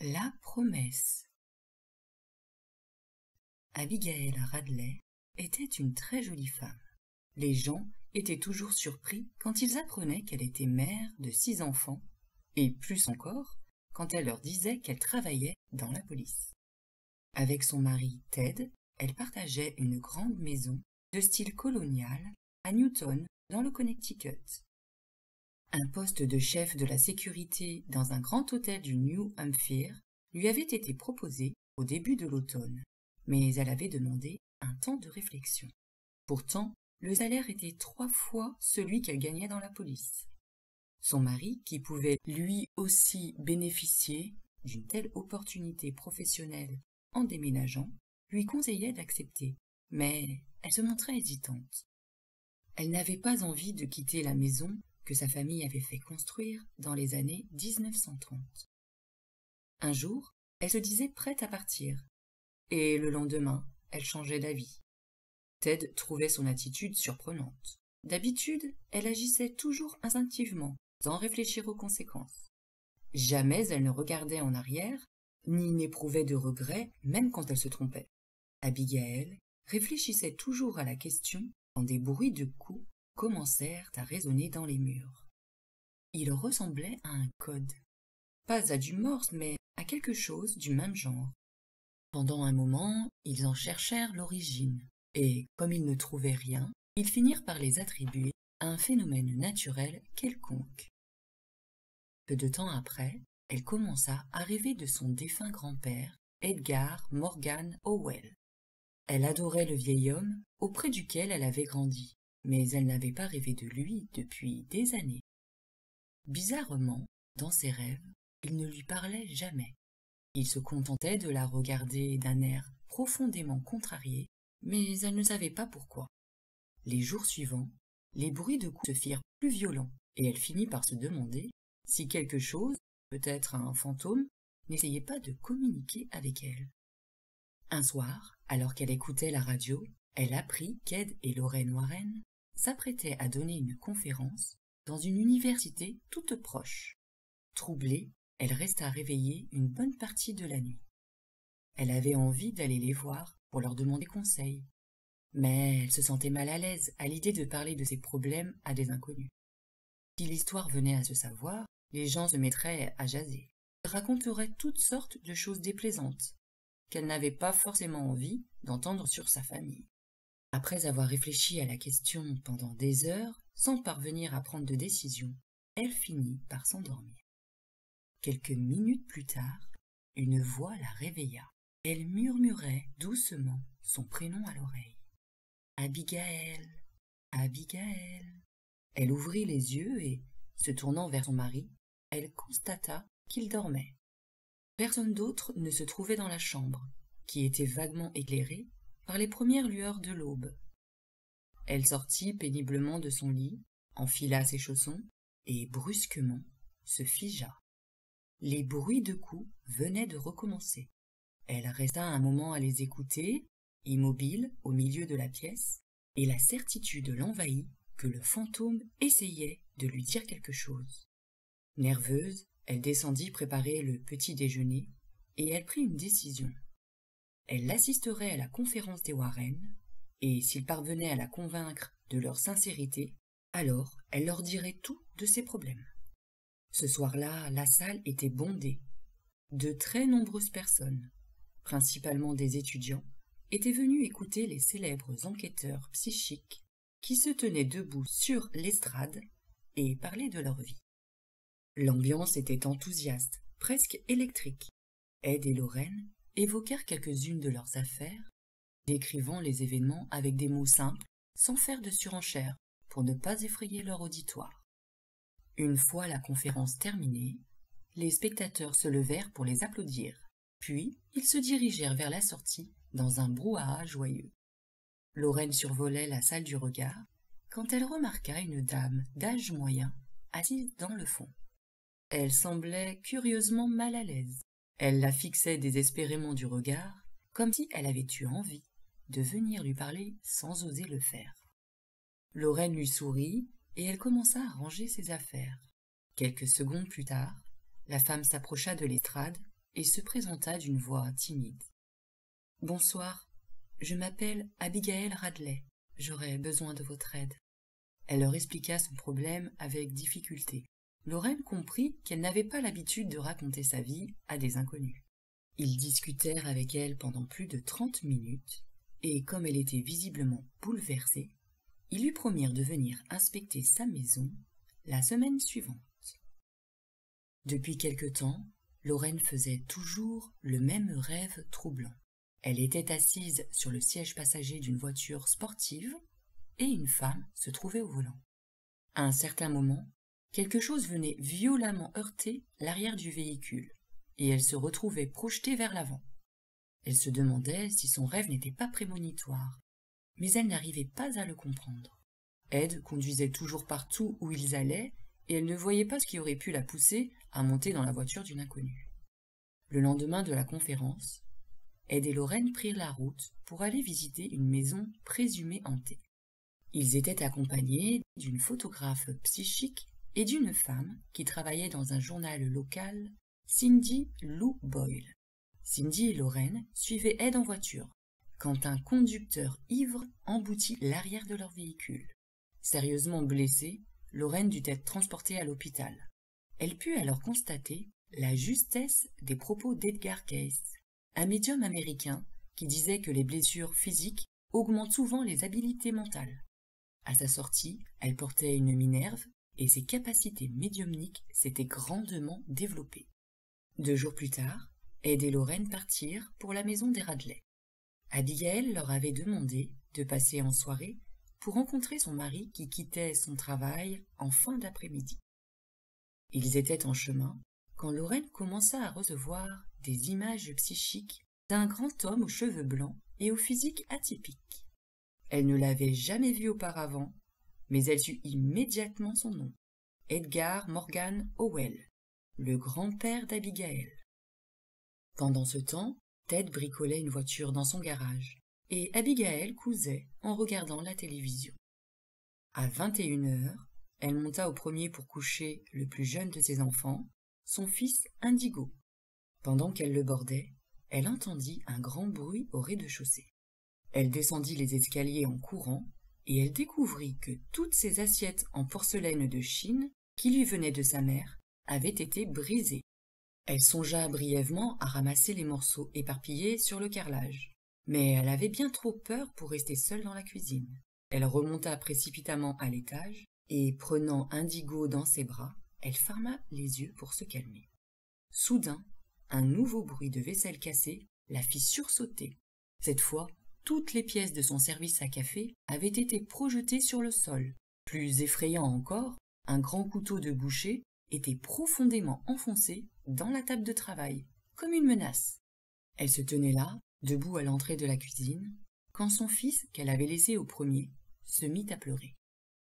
La promesse Abigail Radley était une très jolie femme. Les gens étaient toujours surpris quand ils apprenaient qu'elle était mère de six enfants, et plus encore quand elle leur disait qu'elle travaillait dans la police. Avec son mari Ted, elle partageait une grande maison de style colonial à Newton, dans le Connecticut. Un poste de chef de la sécurité dans un grand hôtel du New Hampshire lui avait été proposé au début de l'automne, mais elle avait demandé un temps de réflexion. Pourtant, le salaire était trois fois celui qu'elle gagnait dans la police. Son mari, qui pouvait lui aussi bénéficier d'une telle opportunité professionnelle en déménageant, lui conseillait d'accepter, mais elle se montrait hésitante. Elle n'avait pas envie de quitter la maison que sa famille avait fait construire dans les années 1930. Un jour, elle se disait prête à partir, et le lendemain, elle changeait d'avis. Ted trouvait son attitude surprenante. D'habitude, elle agissait toujours instinctivement, sans réfléchir aux conséquences. Jamais elle ne regardait en arrière, ni n'éprouvait de regrets, même quand elle se trompait. Abigail réfléchissait toujours à la question quand des bruits de coups commencèrent à résonner dans les murs. Il ressemblait à un code. Pas à du morse, mais à quelque chose du même genre. Pendant un moment, ils en cherchèrent l'origine, et, comme ils ne trouvaient rien, ils finirent par les attribuer à un phénomène naturel quelconque. Peu de temps après, elle commença à rêver de son défunt grand-père, Edgar Morgan Howell. Elle adorait le vieil homme auprès duquel elle avait grandi mais elle n'avait pas rêvé de lui depuis des années. Bizarrement, dans ses rêves, il ne lui parlait jamais. Il se contentait de la regarder d'un air profondément contrarié, mais elle ne savait pas pourquoi. Les jours suivants, les bruits de coups se firent plus violents, et elle finit par se demander si quelque chose, peut-être un fantôme, n'essayait pas de communiquer avec elle. Un soir, alors qu'elle écoutait la radio, elle apprit qu'Ed et Lorraine Warren s'apprêtait à donner une conférence dans une université toute proche. Troublée, elle resta réveillée une bonne partie de la nuit. Elle avait envie d'aller les voir pour leur demander conseil, mais elle se sentait mal à l'aise à l'idée de parler de ses problèmes à des inconnus. Si l'histoire venait à se savoir, les gens se mettraient à jaser, raconteraient toutes sortes de choses déplaisantes, qu'elle n'avait pas forcément envie d'entendre sur sa famille. Après avoir réfléchi à la question pendant des heures, sans parvenir à prendre de décision, elle finit par s'endormir. Quelques minutes plus tard, une voix la réveilla. Elle murmurait doucement son prénom à l'oreille. Abigail. Abigail. Elle ouvrit les yeux et, se tournant vers son mari, elle constata qu'il dormait. Personne d'autre ne se trouvait dans la chambre, qui était vaguement éclairée par les premières lueurs de l'aube. Elle sortit péniblement de son lit, enfila ses chaussons, et brusquement se figea. Les bruits de coups venaient de recommencer. Elle resta un moment à les écouter, immobile au milieu de la pièce, et la certitude l'envahit que le fantôme essayait de lui dire quelque chose. Nerveuse, elle descendit préparer le petit déjeuner, et elle prit une décision elle assisterait à la conférence des Warren, et s'il parvenait à la convaincre de leur sincérité, alors elle leur dirait tout de ses problèmes. Ce soir-là, la salle était bondée. De très nombreuses personnes, principalement des étudiants, étaient venues écouter les célèbres enquêteurs psychiques qui se tenaient debout sur l'estrade et parlaient de leur vie. L'ambiance était enthousiaste, presque électrique. Ed et Lorraine évoquèrent quelques-unes de leurs affaires, décrivant les événements avec des mots simples, sans faire de surenchère, pour ne pas effrayer leur auditoire. Une fois la conférence terminée, les spectateurs se levèrent pour les applaudir, puis ils se dirigèrent vers la sortie dans un brouhaha joyeux. Lorraine survolait la salle du regard quand elle remarqua une dame d'âge moyen assise dans le fond. Elle semblait curieusement mal à l'aise. Elle la fixait désespérément du regard, comme si elle avait eu envie de venir lui parler sans oser le faire. Lorraine lui sourit, et elle commença à ranger ses affaires. Quelques secondes plus tard, la femme s'approcha de l'estrade et se présenta d'une voix timide. Bonsoir, je m'appelle Abigail Radley. J'aurais besoin de votre aide. Elle leur expliqua son problème avec difficulté. Lorraine comprit qu'elle n'avait pas l'habitude de raconter sa vie à des inconnus. Ils discutèrent avec elle pendant plus de trente minutes, et comme elle était visiblement bouleversée, ils lui promirent de venir inspecter sa maison la semaine suivante. Depuis quelque temps, Lorraine faisait toujours le même rêve troublant. Elle était assise sur le siège passager d'une voiture sportive et une femme se trouvait au volant. À un certain moment, quelque chose venait violemment heurter l'arrière du véhicule et elle se retrouvait projetée vers l'avant. Elle se demandait si son rêve n'était pas prémonitoire, mais elle n'arrivait pas à le comprendre. Ed conduisait toujours partout où ils allaient, et elle ne voyait pas ce qui aurait pu la pousser à monter dans la voiture d'une inconnue. Le lendemain de la conférence, Ed et Lorraine prirent la route pour aller visiter une maison présumée hantée. Ils étaient accompagnés d'une photographe psychique et d'une femme qui travaillait dans un journal local, Cindy Lou Boyle. Cindy et Lorraine suivaient Ed en voiture, quand un conducteur ivre emboutit l'arrière de leur véhicule. Sérieusement blessée, Lorraine dut être transportée à l'hôpital. Elle put alors constater la justesse des propos d'Edgar Case, un médium américain qui disait que les blessures physiques augmentent souvent les habiletés mentales. À sa sortie, elle portait une minerve et ses capacités médiumniques s'étaient grandement développées. Deux jours plus tard, Ed et Lorraine partirent pour la maison des Radley. Abigail leur avait demandé de passer en soirée pour rencontrer son mari qui quittait son travail en fin d'après-midi. Ils étaient en chemin quand Lorraine commença à recevoir des images psychiques d'un grand homme aux cheveux blancs et au physique atypique. Elle ne l'avait jamais vu auparavant, mais elle sut immédiatement son nom. Edgar Morgan Howell, le grand-père d'Abigail. Pendant ce temps, Ted bricolait une voiture dans son garage, et Abigail cousait en regardant la télévision. À vingt et une heures, elle monta au premier pour coucher le plus jeune de ses enfants, son fils Indigo. Pendant qu'elle le bordait, elle entendit un grand bruit au rez-de-chaussée. Elle descendit les escaliers en courant, et elle découvrit que toutes ses assiettes en porcelaine de Chine, qui lui venaient de sa mère, avaient été brisées. Elle songea brièvement à ramasser les morceaux éparpillés sur le carrelage, mais elle avait bien trop peur pour rester seule dans la cuisine. Elle remonta précipitamment à l'étage, et prenant Indigo dans ses bras, elle ferma les yeux pour se calmer. Soudain, un nouveau bruit de vaisselle cassée la fit sursauter. Cette fois, toutes les pièces de son service à café avaient été projetées sur le sol. Plus effrayant encore, un grand couteau de boucher était profondément enfoncé dans la table de travail, comme une menace. Elle se tenait là, debout à l'entrée de la cuisine, quand son fils, qu'elle avait laissé au premier, se mit à pleurer.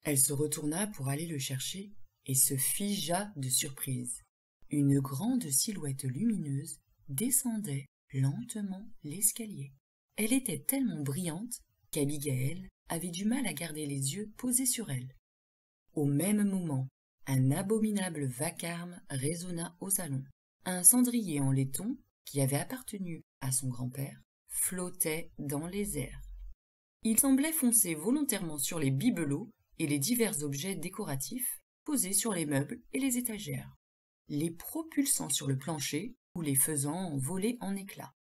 Elle se retourna pour aller le chercher et se figea de surprise. Une grande silhouette lumineuse descendait lentement l'escalier. Elle était tellement brillante qu'Abigail avait du mal à garder les yeux posés sur elle. Au même moment, un abominable vacarme résonna au salon. Un cendrier en laiton, qui avait appartenu à son grand-père, flottait dans les airs. Il semblait foncer volontairement sur les bibelots et les divers objets décoratifs posés sur les meubles et les étagères, les propulsant sur le plancher ou les faisant voler en éclats.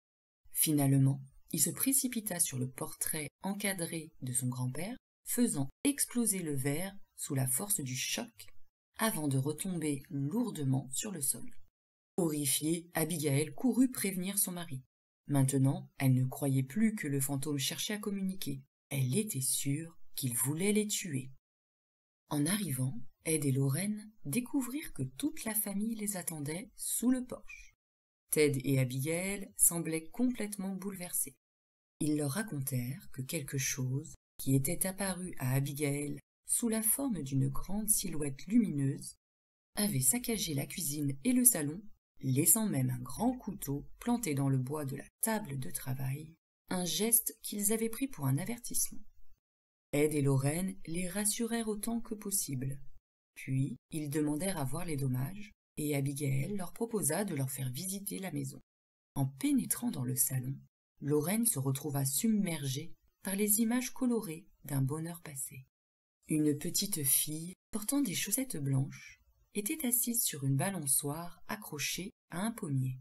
Finalement, il se précipita sur le portrait encadré de son grand-père, faisant exploser le verre sous la force du choc, avant de retomber lourdement sur le sol. Horrifiée, Abigail courut prévenir son mari. Maintenant, elle ne croyait plus que le fantôme cherchait à communiquer. Elle était sûre qu'il voulait les tuer. En arrivant, Ed et Lorraine découvrirent que toute la famille les attendait sous le porche. Ted et Abigail semblaient complètement bouleversés. Ils leur racontèrent que quelque chose, qui était apparu à Abigail sous la forme d'une grande silhouette lumineuse, avait saccagé la cuisine et le salon, laissant même un grand couteau planté dans le bois de la table de travail, un geste qu'ils avaient pris pour un avertissement. Ed et Lorraine les rassurèrent autant que possible. Puis ils demandèrent à voir les dommages, et Abigail leur proposa de leur faire visiter la maison. En pénétrant dans le salon, Lorraine se retrouva submergée par les images colorées d'un bonheur passé. Une petite fille, portant des chaussettes blanches, était assise sur une balançoire accrochée à un pommier.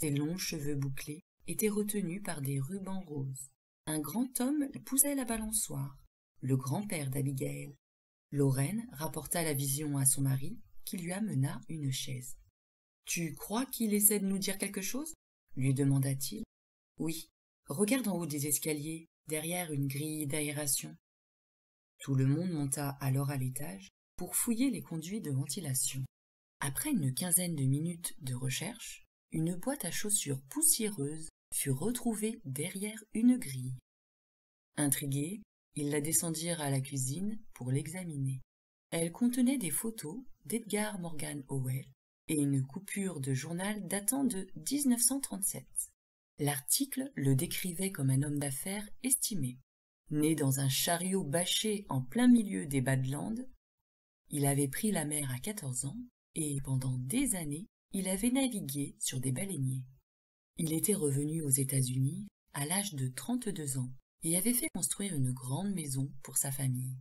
Ses longs cheveux bouclés étaient retenus par des rubans roses. Un grand homme poussait la balançoire, le grand-père d'Abigail. Lorraine rapporta la vision à son mari, qui lui amena une chaise. Tu crois qu'il essaie de nous dire quelque chose? lui demanda-t-il. Oui, regarde en haut des escaliers, derrière une grille d'aération. Tout le monde monta alors à l'étage pour fouiller les conduits de ventilation. Après une quinzaine de minutes de recherche, une boîte à chaussures poussiéreuse fut retrouvée derrière une grille. Intrigués, ils la descendirent à la cuisine pour l'examiner. Elle contenait des photos d'Edgar Morgan Howell et une coupure de journal datant de 1937. L'article le décrivait comme un homme d'affaires estimé. Né dans un chariot bâché en plein milieu des Badlands, il avait pris la mer à 14 ans et pendant des années, il avait navigué sur des baleiniers. Il était revenu aux États-Unis à l'âge de 32 ans et avait fait construire une grande maison pour sa famille.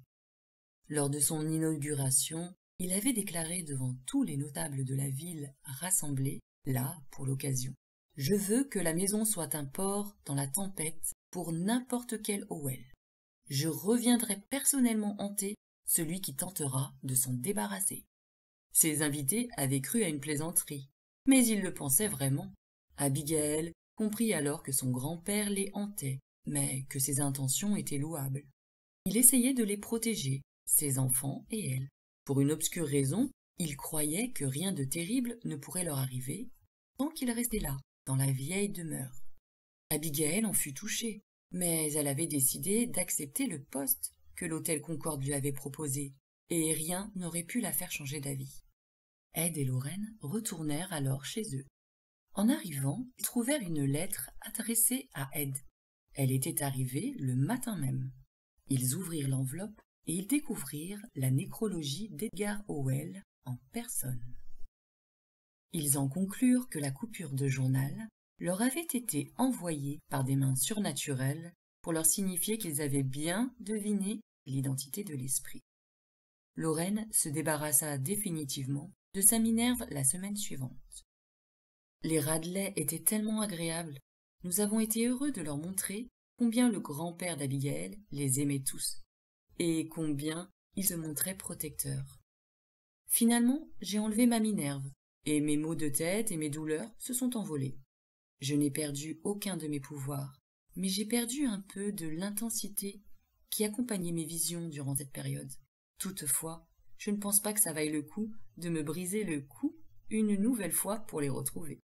Lors de son inauguration, il avait déclaré devant tous les notables de la ville rassemblés, là, pour l'occasion. Je veux que la maison soit un port dans la tempête pour n'importe quel Howell. Je reviendrai personnellement hanter celui qui tentera de s'en débarrasser. Ses invités avaient cru à une plaisanterie, mais ils le pensaient vraiment. Abigail comprit alors que son grand-père les hantait, mais que ses intentions étaient louables. Il essayait de les protéger, ses enfants et elle. Pour une obscure raison, il croyait que rien de terrible ne pourrait leur arriver tant qu'il restait là, dans la vieille demeure. Abigail en fut touchée, mais elle avait décidé d'accepter le poste que l'hôtel Concorde lui avait proposé, et rien n'aurait pu la faire changer d'avis. Ed et Lorraine retournèrent alors chez eux. En arrivant, ils trouvèrent une lettre adressée à Ed. Elle était arrivée le matin même. Ils ouvrirent l'enveloppe et ils découvrirent la nécrologie d'Edgar Howell en personne. Ils en conclurent que la coupure de journal leur avait été envoyée par des mains surnaturelles pour leur signifier qu'ils avaient bien deviné l'identité de l'esprit. Lorraine se débarrassa définitivement de sa Minerve la semaine suivante. Les Radley étaient tellement agréables. Nous avons été heureux de leur montrer combien le grand-père d'Abigail les aimait tous et combien il se montrait protecteur. Finalement, j'ai enlevé ma Minerve, et mes maux de tête et mes douleurs se sont envolés. Je n'ai perdu aucun de mes pouvoirs, mais j'ai perdu un peu de l'intensité qui accompagnait mes visions durant cette période. Toutefois, je ne pense pas que ça vaille le coup de me briser le cou une nouvelle fois pour les retrouver.